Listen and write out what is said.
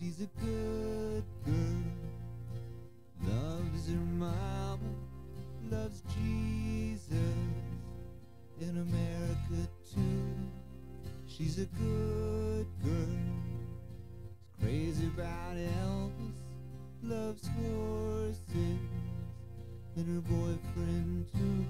She's a good girl. Loves her mama, loves Jesus in America too. She's a good girl. She's crazy about Elvis, loves horses and her boyfriend too.